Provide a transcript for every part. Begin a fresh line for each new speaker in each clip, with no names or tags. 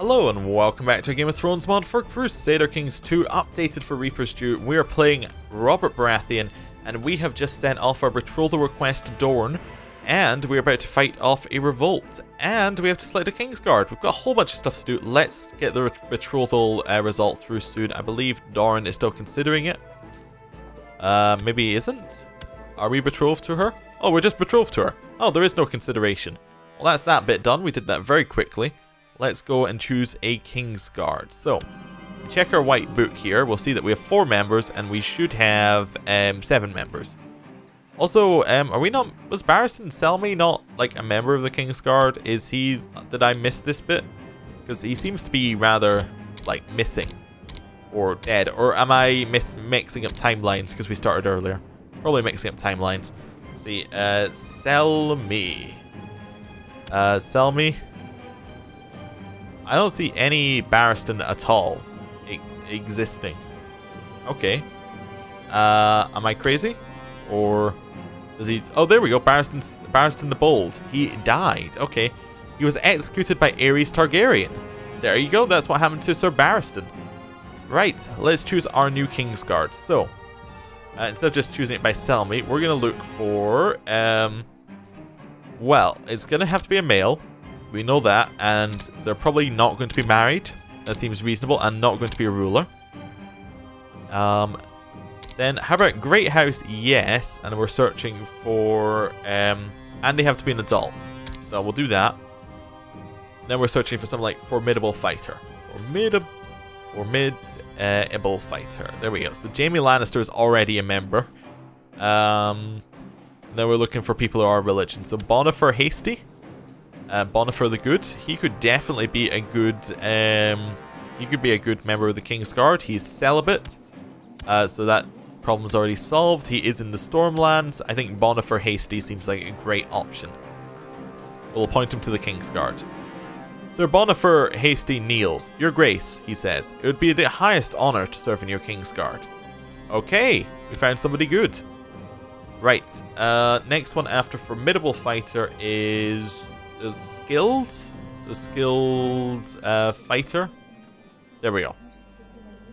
Hello and welcome back to a Game of Thrones mod for Crusader Kings 2 updated for Reaper's Due. We are playing Robert Baratheon and we have just sent off our betrothal request to Dorne and we're about to fight off a revolt and we have to select a Kingsguard. We've got a whole bunch of stuff to do. Let's get the betrothal uh, result through soon. I believe Dorne is still considering it. Uh, maybe he isn't? Are we betrothed to her? Oh, we're just betrothed to her. Oh, there is no consideration. Well, that's that bit done. We did that very quickly let's go and choose a King's Guard. So, check our white book here. We'll see that we have four members, and we should have um, seven members. Also, um, are we not... Was Barristan Selmy not, like, a member of the King's Guard? Is he... Did I miss this bit? Because he seems to be rather, like, missing. Or dead. Or am I mixing up timelines because we started earlier? Probably mixing up timelines. Let's see. Uh, Selmy. Uh, Selmy. I don't see any Barristan at all existing. Okay. Uh, am I crazy? Or does he... Oh, there we go. Barristan, Barristan the Bold. He died. Okay. He was executed by Aerys Targaryen. There you go. That's what happened to Sir Barristan. Right. Let's choose our new Kingsguard. So, uh, instead of just choosing it by Selmy, we're going to look for... Um, well, it's going to have to be a male. We know that, and they're probably not going to be married. That seems reasonable, and not going to be a ruler. Um, then, how about Great House? Yes, and we're searching for... Um, and they have to be an adult. So we'll do that. Then we're searching for something like Formidable Fighter. Formidable... Formidable Fighter. There we go. So Jaime Lannister is already a member. Um, then we're looking for people who are religion. So Bonifer Hasty. Uh, Bonifer the Good, he could definitely be a good, um, he could be a good member of the King's Guard. He's celibate, uh, so that problem's already solved. He is in the Stormlands. I think Bonifer Hasty seems like a great option. We'll appoint him to the King's Guard. Sir Bonifer Hasty kneels. Your Grace, he says, it would be the highest honor to serve in your King's Guard. Okay, we found somebody good. Right, uh, next one after Formidable Fighter is is skilled. a skilled uh, fighter. There we go.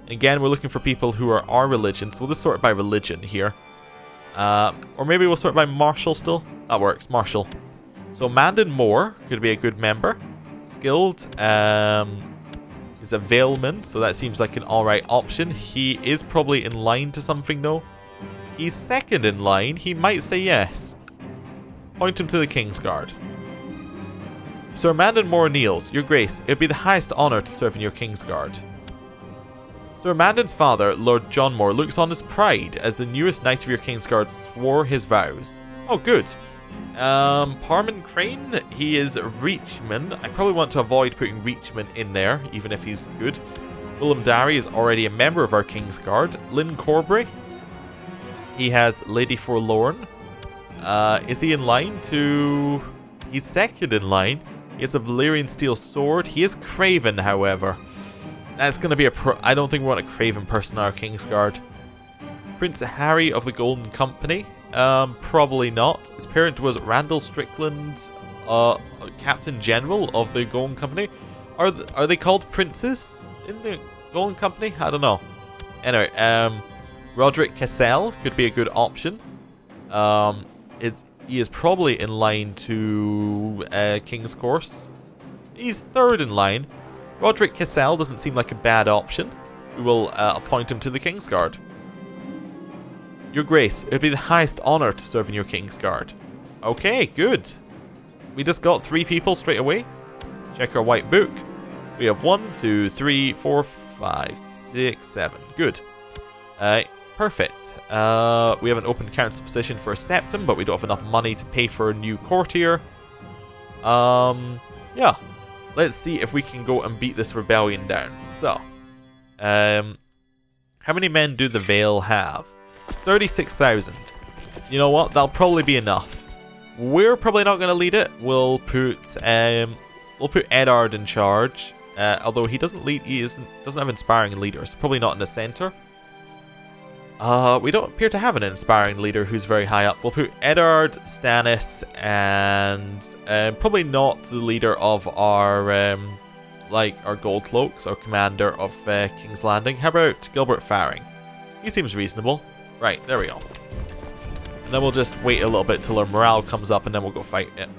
Again, we're looking for people who are our religion, so we'll just sort it by religion here. Uh, or maybe we'll sort by martial still. That works, martial. So Mandon Moore could be a good member. Skilled um, is a Veilman, so that seems like an alright option. He is probably in line to something though. He's second in line. He might say yes. Point him to the King's Guard. Sir Mandon Moore kneels. Your Grace, it would be the highest honour to serve in your King's Guard. Sir Mandon's father, Lord John Moore, looks on his pride as the newest Knight of your King's Guard swore his vows. Oh, good. Um, Parman Crane, he is Reachman. I probably want to avoid putting Reachman in there, even if he's good. Willem Darry is already a member of our King's Guard. Lyn Corbray, he has Lady Forlorn. Uh, is he in line to... He's second in line. He has a Valyrian steel sword. He is Craven, however. That's going to be a pro... I don't think we want a Craven person in our Kingsguard. Prince Harry of the Golden Company. Um, probably not. His parent was Randall Strickland, uh, Captain General of the Golden Company. Are th are they called princes in the Golden Company? I don't know. Anyway, um, Rodrik Cassel could be a good option. Um, it's he is probably in line to uh, King's Course. He's third in line. Rodrik Cassel doesn't seem like a bad option. We will uh, appoint him to the King's Guard. Your Grace, it would be the highest honour to serve in your King's Guard. Okay, good. We just got three people straight away. Check our white book. We have one, two, three, four, five, six, seven. Good. Uh, perfect. Uh, we have an open council position for a septon, but we don't have enough money to pay for a new courtier. Um, yeah. Let's see if we can go and beat this rebellion down. So, um, how many men do the Vale have? 36,000. You know what? That'll probably be enough. We're probably not going to lead it. We'll put um, we'll put Eddard in charge. Uh, although he doesn't lead, he isn't doesn't have inspiring leaders. Probably not in the center. Uh, we don't appear to have an inspiring leader who's very high up. We'll put Eddard, Stannis, and uh, probably not the leader of our um, like our Gold Cloaks, our commander of uh, King's Landing. How about Gilbert Farring? He seems reasonable. Right, there we go. And then we'll just wait a little bit till our morale comes up and then we'll go fight it.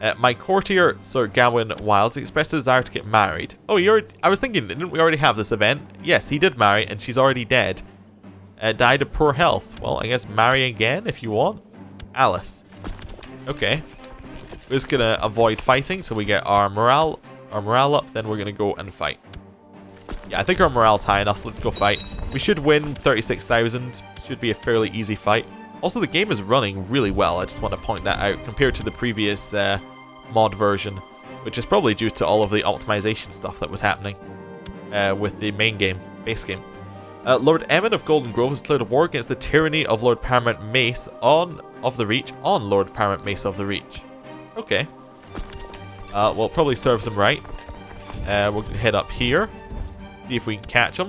Uh, my courtier, Sir Gawain Wilds, expressed a desire to get married. Oh, you already, I was thinking, didn't we already have this event? Yes, he did marry, and she's already dead. Uh, died of poor health. Well, I guess marry again if you want. Alice. Okay. We're just gonna avoid fighting, so we get our morale, our morale up, then we're gonna go and fight. Yeah, I think our morale's high enough. Let's go fight. We should win 36,000. Should be a fairly easy fight. Also, the game is running really well. I just want to point that out compared to the previous uh, mod version, which is probably due to all of the optimization stuff that was happening uh, with the main game, base game. Uh, Lord Emmon of Golden Grove has declared war against the tyranny of Lord Paramount Mace on of the Reach on Lord Paramount Mace of the Reach. Okay. Uh, well, probably serves him right. Uh, we'll head up here, see if we can catch him.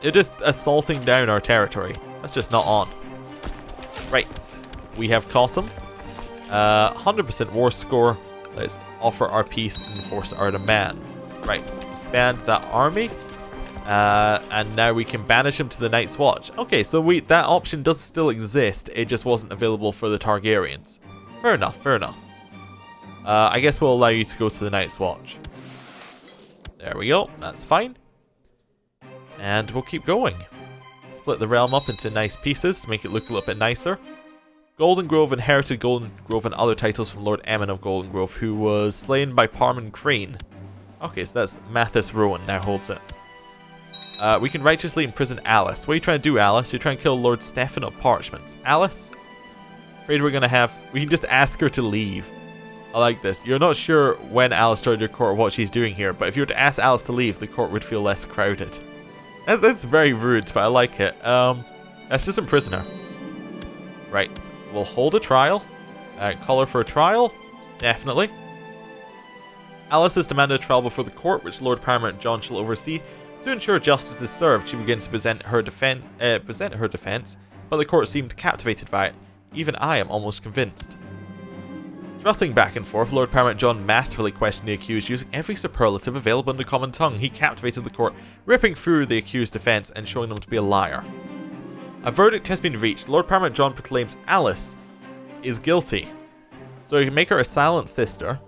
They're just assaulting down our territory. That's just not on. Right. We have Cosum. 100% uh, war score. Let's offer our peace and enforce our demands. Right. Disband that army. Uh, and now we can banish him to the Night's Watch. Okay, so we that option does still exist. It just wasn't available for the Targaryens. Fair enough, fair enough. Uh, I guess we'll allow you to go to the Night's Watch. There we go. That's fine. And we'll keep going. Split the realm up into nice pieces to make it look a little bit nicer. Golden Grove inherited Golden Grove and other titles from Lord Emmon of Golden Grove, who was slain by Parman Crane. Okay, so that's Mathis Rowan now holds it. Uh, we can righteously imprison Alice. What are you trying to do, Alice? You're trying to kill Lord Stefan of Parchments. Alice? Afraid we're going to have... We can just ask her to leave. I like this. You're not sure when Alice joined your court or what she's doing here, but if you were to ask Alice to leave, the court would feel less crowded. That's, that's very rude, but I like it. Um, let's just imprison her. Right. We'll hold a trial. Uh, call her for a trial. Definitely. Alice has demanded a trial before the court, which Lord Paramount John shall oversee. To ensure justice is served, she begins to present her, defen uh, present her defense, but the court seemed captivated by it. Even I am almost convinced. Strutting back and forth, Lord Paramount John masterfully questioned the accused using every superlative available in the common tongue. He captivated the court, ripping through the accused's defense and showing them to be a liar. A verdict has been reached. Lord Paramount John proclaims Alice is guilty. So you can make her a silent sister.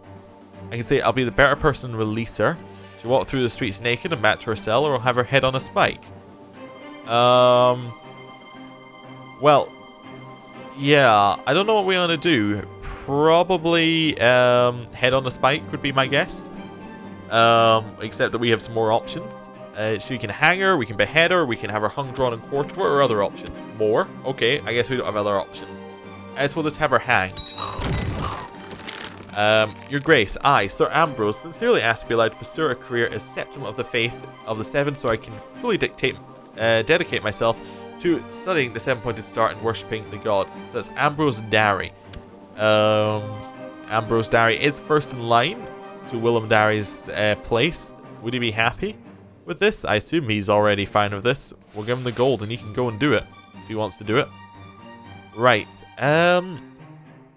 I can say I'll be the better person release her. She'll walk through the streets naked and back to her cell, or have her head on a spike. Um. Well, yeah, I don't know what we want to do. Probably um, head on a spike would be my guess. Um, except that we have some more options. Uh, so we can hang her, we can behead her, we can have her hung, drawn, and quartered. What are other options? More? Okay, I guess we don't have other options. I guess we'll just have her hanged. Um, Your Grace, I, Sir Ambrose, sincerely ask to be allowed to pursue a career as Septon of the Faith of the Seven so I can fully dictate, uh, dedicate myself to studying the seven-pointed star and worshipping the gods. So it's Ambrose Darry. Um, Ambrose Darry is first in line to Willem Darry's uh, place. Would he be happy with this? I assume he's already fine with this. We'll give him the gold and he can go and do it if he wants to do it. Right. Um,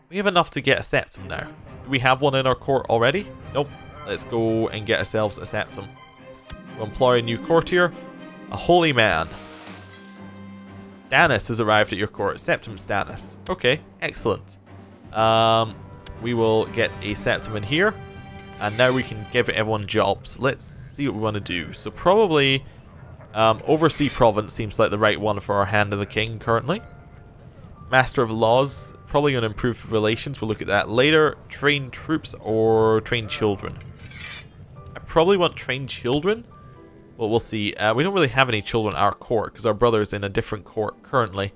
we have enough to get a septon now. Do we have one in our court already? Nope. Let's go and get ourselves a septon. We'll employ a new courtier. A holy man. Stannis has arrived at your court. Septon Stannis. Okay, excellent. Um, we will get a septon in here. And now we can give everyone jobs. Let's see what we want to do. So probably um, Oversea Province seems like the right one for our Hand of the King currently. Master of Laws, probably going to improve relations. We'll look at that later. Train troops or train children. I probably want train children. Well, we'll see. Uh, we don't really have any children at our court because our brother's in a different court currently.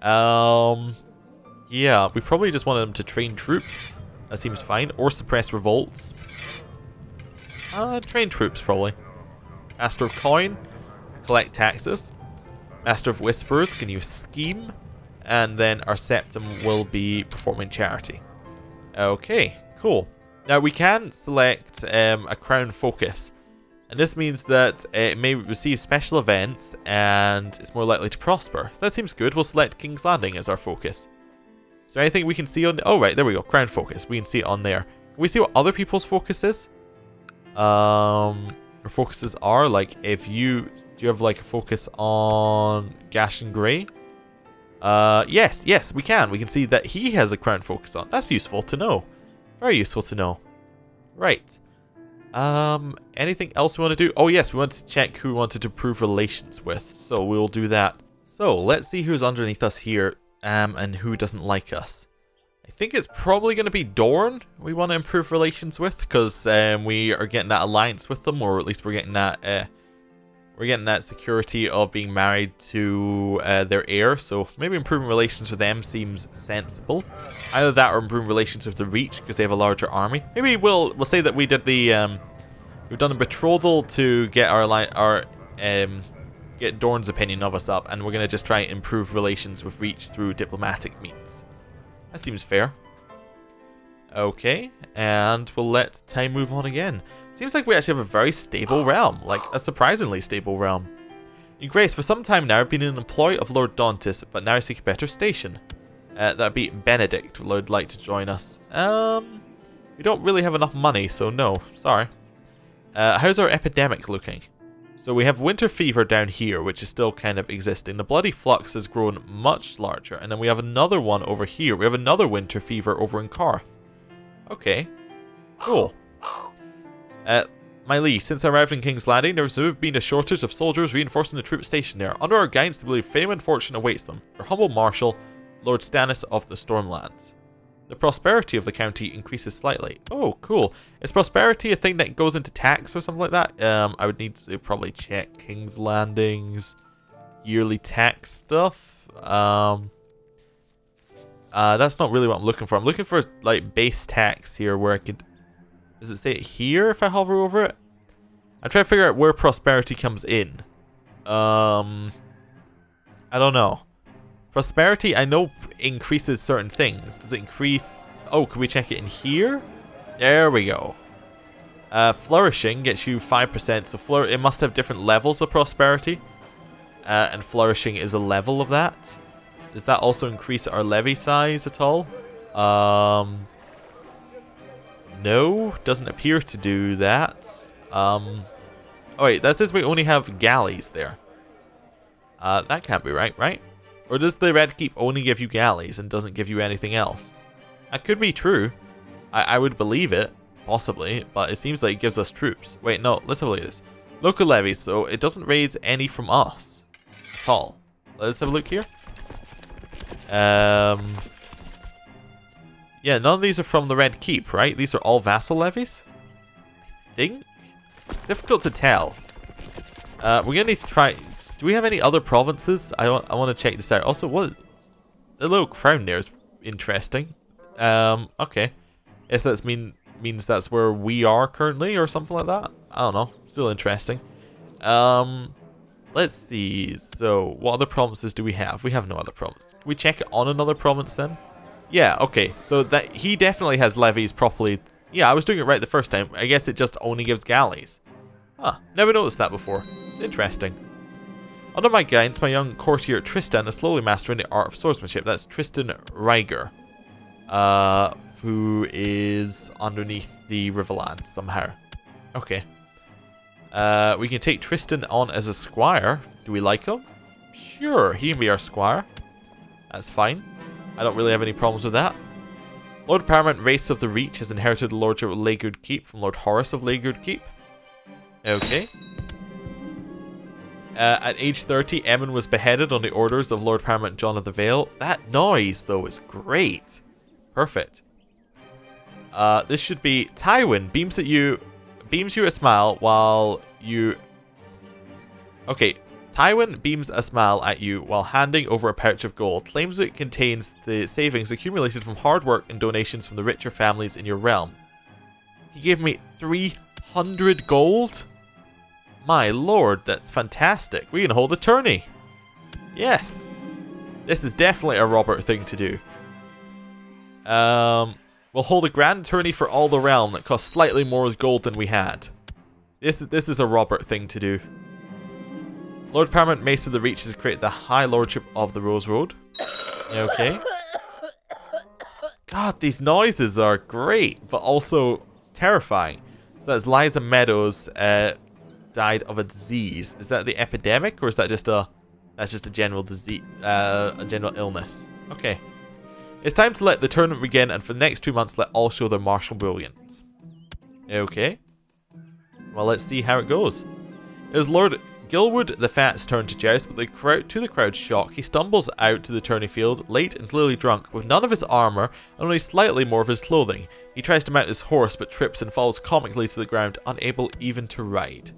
Um, yeah, we probably just want them to train troops. That seems fine. Or suppress revolts. Uh, train troops, probably. Master of Coin, collect taxes. Master of Whispers can you Scheme. And then our Septon will be performing charity. Okay, cool. Now we can select um, a Crown Focus. And this means that it may receive special events and it's more likely to prosper. That seems good. We'll select King's Landing as our focus. Is there anything we can see on... Oh, right. There we go. Crown focus. We can see it on there. Can we see what other people's focus is? um, your focuses are like if you do you have like a focus on Gaston Grey? Uh, yes, yes, we can. We can see that he has a crown focus on. That's useful to know. Very useful to know. Right. Um, anything else we want to do? Oh yes, we want to check who we wanted to improve relations with. So we'll do that. So let's see who's underneath us here um, and who doesn't like us. I think it's probably going to be Dorne we want to improve relations with because um, we are getting that alliance with them or at least we're getting that uh, we're getting that security of being married to uh, their heir, so maybe improving relations with them seems sensible. Either that or improving relations with the Reach because they have a larger army. Maybe we'll we'll say that we did the um, we've done a betrothal to get our our um, get Dorne's opinion of us up, and we're gonna just try and improve relations with Reach through diplomatic means. That seems fair. Okay, and we'll let time move on again. Seems like we actually have a very stable realm, like a surprisingly stable realm. In Grace, for some time now, I've been an employee of Lord Dauntis, but now I seek a better station. Uh, that'd be Benedict would like to join us. Um, we don't really have enough money, so no, sorry. Uh, how's our epidemic looking? So we have winter fever down here, which is still kind of existing. The bloody flux has grown much larger, and then we have another one over here. We have another winter fever over in Qarth. Okay, cool. Uh, my liege, since I arrived in King's Landing, there has been a shortage of soldiers reinforcing the troops stationed there. Under our guidance, they believe fame and fortune awaits them. Their humble marshal, Lord Stannis of the Stormlands. The prosperity of the county increases slightly. Oh, cool. Is prosperity a thing that goes into tax or something like that? Um, I would need to probably check King's Landing's yearly tax stuff. Um, uh, that's not really what I'm looking for. I'm looking for like base tax here where I could does it say here if I hover over it? I'm trying to figure out where prosperity comes in. Um, I don't know. Prosperity, I know increases certain things. Does it increase... Oh, can we check it in here? There we go. Uh, flourishing gets you 5%, so flour it must have different levels of prosperity. Uh, and flourishing is a level of that. Does that also increase our levy size at all? Um, no, doesn't appear to do that. Um, oh wait, that says we only have galleys there. Uh, that can't be right, right? Or does the Red Keep only give you galleys and doesn't give you anything else? That could be true. I, I would believe it, possibly, but it seems like it gives us troops. Wait, no, let's have a look at this. Local levies, so it doesn't raise any from us at all. Let's have a look here. Um, yeah, none of these are from the Red Keep, right? These are all vassal levies? I think? It's difficult to tell. Uh, we're going to need to try... Do we have any other provinces? I want, I want to check this out. Also, what... The little crown there is interesting. Um, okay. Yes, that mean means that's where we are currently or something like that. I don't know. Still interesting. Um, let's see. So, what other provinces do we have? We have no other province. Can we check on another province then? Yeah, okay. So that he definitely has levies properly. Yeah, I was doing it right the first time. I guess it just only gives galleys. Huh, never noticed that before. Interesting. Under my guidance, my young courtier Tristan is slowly mastering the art of swordsmanship. That's Tristan Ryger, uh, who is underneath the Riverland somehow. Okay. Uh, we can take Tristan on as a squire. Do we like him? Sure, he can be our squire. That's fine. I don't really have any problems with that. Lord Paramount Mace of the Reach has inherited the lordship of Leygood Keep from Lord Horace of Leygood Keep. Okay. Uh, at age 30, Emmon was beheaded on the orders of Lord Paramount John of the Vale. That noise, though, is great. Perfect. Uh, this should be Tywin beams at you, beams you a smile while you... Okay, Tywin beams a smile at you while handing over a pouch of gold, claims it contains the savings accumulated from hard work and donations from the richer families in your realm. He gave me 300 gold? My lord, that's fantastic. We can hold a tourney. Yes. This is definitely a Robert thing to do. Um, we'll hold a grand tourney for all the realm that costs slightly more gold than we had. This, this is a Robert thing to do. Lord Paramount Mace of the Reach has created the High Lordship of the Rose Road. Okay. God, these noises are great, but also terrifying. So that's Liza Meadows uh, died of a disease. Is that the epidemic, or is that just a that's just a general disease, uh, a general illness? Okay. It's time to let the tournament begin, and for the next two months, let all show their martial brilliance. Okay. Well, let's see how it goes. It is Lord Gilwood the Fat's turn to joust, but the crowd, to the crowd's shock, he stumbles out to the tourney field, late and clearly drunk, with none of his armour and only slightly more of his clothing. He tries to mount his horse, but trips and falls comically to the ground, unable even to ride.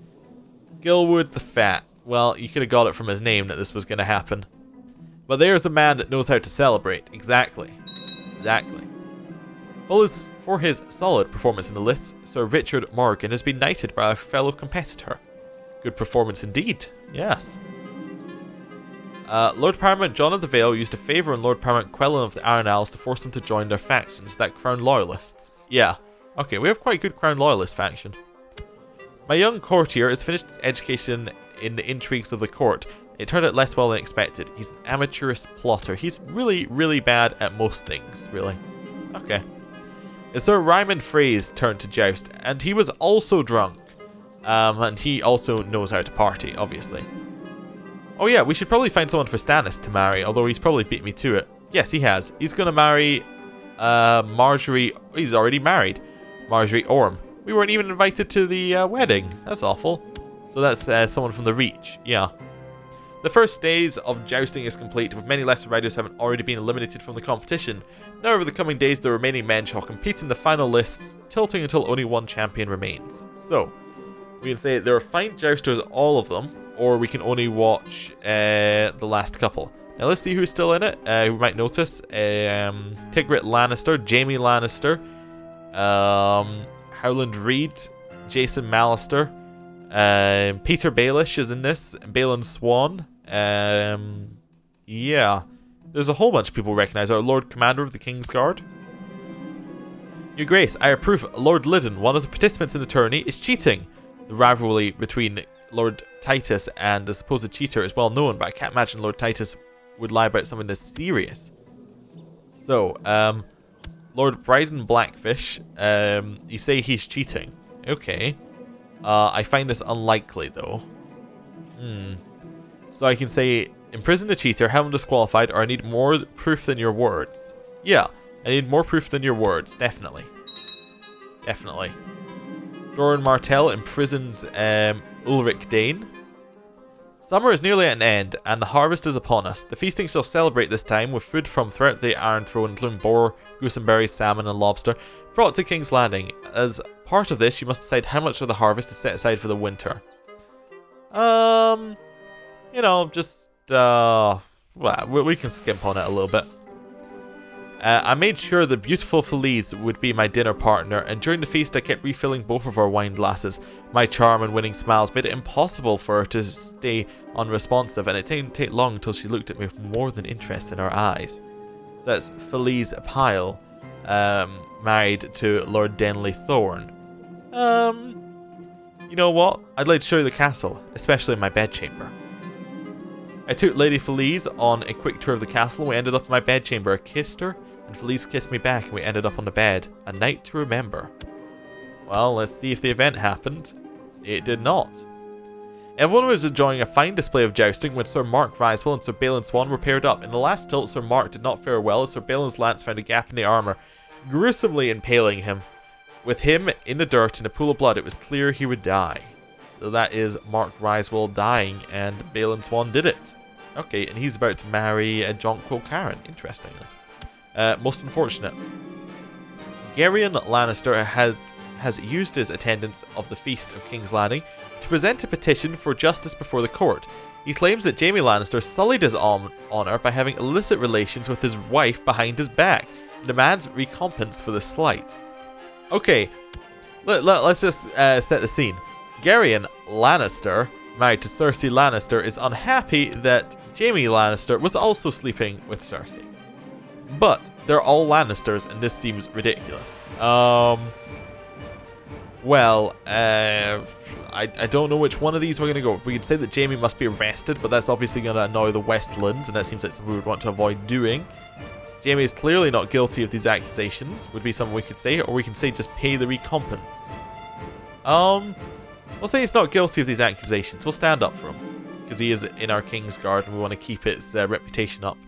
Gilwood the Fat. Well, you could have got it from his name that this was going to happen. But there's a man that knows how to celebrate. Exactly. Exactly. For his, solid performance in the lists, Sir Richard Morgan has been knighted by a fellow competitor. Good performance indeed, yes. Uh, Lord Paramount John of the Vale used a favour on Lord Paramount Quellon of the Iron Isles to force them to join their factions, that Crown Loyalists. Yeah. Okay, we have quite a good Crown Loyalist faction. My young courtier has finished his education in the intrigues of the court. It turned out less well than expected. He's an amateurist plotter. He's really, really bad at most things, really. Okay. It's Sir Ryman Frey's turned to joust, and he was also drunk. Um, and he also knows how to party, obviously. Oh yeah, we should probably find someone for Stannis to marry, although he's probably beat me to it. Yes, he has. He's to marry uh, Marjorie. He's already married. Marjorie Orme. We weren't even invited to the uh, wedding. That's awful. So that's uh, someone from the Reach. Yeah. The first days of jousting is complete, with many lesser riders having already been eliminated from the competition. Now over the coming days, the remaining men shall compete in the final lists, tilting until only one champion remains. So, we can say there are fine jousters, all of them, or we can only watch uh, the last couple. Now let's see who's still in it. Uh, we might notice um, Tygett Lannister, Jaime Lannister, um, Howland Reed, Jason Mallister, um, Petyr Baelish is in this, Balon Swan. Um, yeah, there's a whole bunch of people recognize. Our Lord Commander of the King's Guard. Your Grace, I approve Lord Liddon, one of the participants in the tourney, is cheating. The rivalry between Lord Titus and the supposed cheater is well known, but I can't imagine Lord Titus would lie about something this serious. So, um, Lord Brynden Blackfish, um, you say he's cheating. Okay. Uh, I find this unlikely, though. Hmm. So I can say, imprison the cheater, have him disqualified, or I need more proof than your words. Yeah, I need more proof than your words, definitely. Definitely. Doran Martell imprisoned um, Ulrich Dayne. Summer is nearly at an end, and the harvest is upon us. The feasting shall celebrate this time with food from throughout the Iron Throne, including boar, gooseberry, salmon, and lobster, brought to King's Landing. As part of this, you must decide how much of the harvest is set aside for the winter. Um, you know, just, uh, well, we can skimp on it a little bit. Uh, I made sure the beautiful Felice would be my dinner partner, and during the feast I kept refilling both of our wine glasses. My charm and winning smiles made it impossible for her to stay unresponsive, and it didn't take long until she looked at me with more than interest in her eyes. So that's Felice Pyle, um, married to Lord Denley Thorne. Um, you know what? I'd like to show you the castle, especially my bedchamber. I took Lady Felice on a quick tour of the castle. We ended up in my bedchamber. I kissed her, and Felice kissed me back and we ended up on the bed. A night to remember. Well, let's see if the event happened. It did not. Everyone was enjoying a fine display of jousting when Sir Mark Ryswell and Sir Balon Swan were paired up. In the last tilt, Sir Mark did not fare well as Sir Balin's lance found a gap in the armour, gruesomely impaling him. With him in the dirt in a pool of blood, it was clear he would die. So that is Mark Ryswell dying, and Balon Swan did it. Okay, and he's about to marry a Jonquil Karen, interestingly. Uh, most unfortunate. Gerion Lannister has, has used his attendance of the Feast of King's Landing to present a petition for justice before the court. He claims that Jaime Lannister sullied his honour by having illicit relations with his wife behind his back, demands recompense for the slight. Okay, let, let, us just uh, set the scene. Gerion Lannister, married to Cersei Lannister, is unhappy that Jaime Lannister was also sleeping with Cersei. But they're all Lannisters, and this seems ridiculous. Um, well, uh, I, I don't know which one of these we're going to go. We could say that Jaime must be arrested, but that's obviously going to annoy the Westlands, and that seems like something we would want to avoid doing. Jaime is clearly not guilty of these accusations, would be something we could say, or we can say just pay the recompense. Um, we'll say he's not guilty of these accusations. We'll stand up for him. Because he is in our King's Guard and we want to keep its uh, reputation up.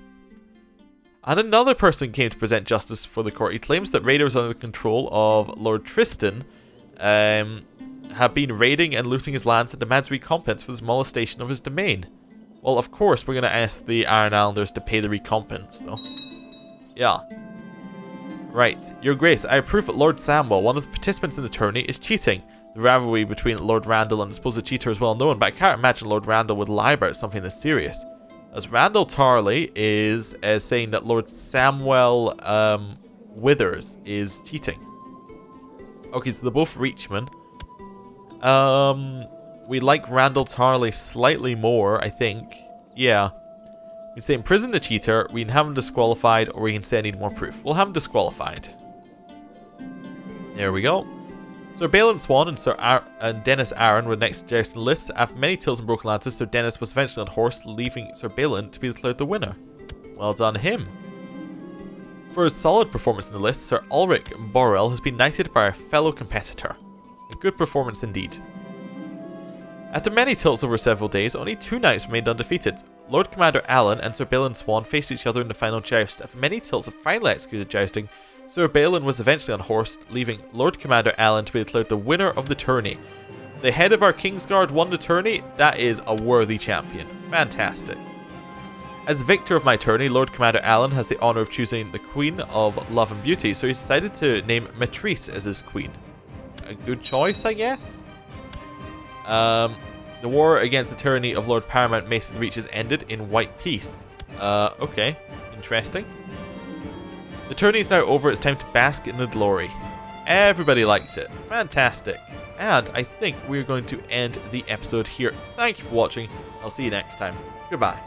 And another person came to present justice before the court. He claims that raiders under the control of Lord Tristan um, have been raiding and looting his lands and demands recompense for the molestation of his domain. Well, of course, we're going to ask the Iron Islanders to pay the recompense, though. Yeah. Right. Your Grace, I approve that Lord Samwell, one of the participants in the tourney, is cheating. The rivalry between Lord Randyll and the supposed cheater is well known, but I can't imagine Lord Randyll would lie about something this serious. As Randyll Tarly is uh, saying that Lord Samwell um, Withers is cheating. Okay, so they're both Reachmen. Um, we like Randyll Tarly slightly more, I think. Yeah. We can say imprison the cheater, we can have him disqualified, or we can say I need more proof. We'll have him disqualified. There we go. Sir Balin Swan and Sir Ar and Dennis Aaron were next to Jason list. After many tilts and broken lances, Sir Dennis was eventually on horse, leaving Sir Balin to be declared the winner. Well done him. For his solid performance in the list, Sir Ulrich Borrell has been knighted by a fellow competitor. A good performance indeed. After many tilts over several days, only two knights remained undefeated. Lord Commander Allen and Sir Balin Swan faced each other in the final joust. After many tilts of finally executed jousting, Sir Balin was eventually unhorsed, leaving Lord Commander Allen to be declared the winner of the tourney. The head of our Kingsguard won the tourney, that is a worthy champion. Fantastic. As victor of my tourney, Lord Commander Allen has the honour of choosing the Queen of Love and Beauty, so he's decided to name Matrice as his queen. A good choice, I guess? Um, the war against the tyranny of Lord Paramount Mason reaches ended in white peace. Uh, okay. Interesting. The tourney is now over. It's time to bask in the glory. Everybody liked it. Fantastic. And I think we're going to end the episode here. Thank you for watching. I'll see you next time. Goodbye.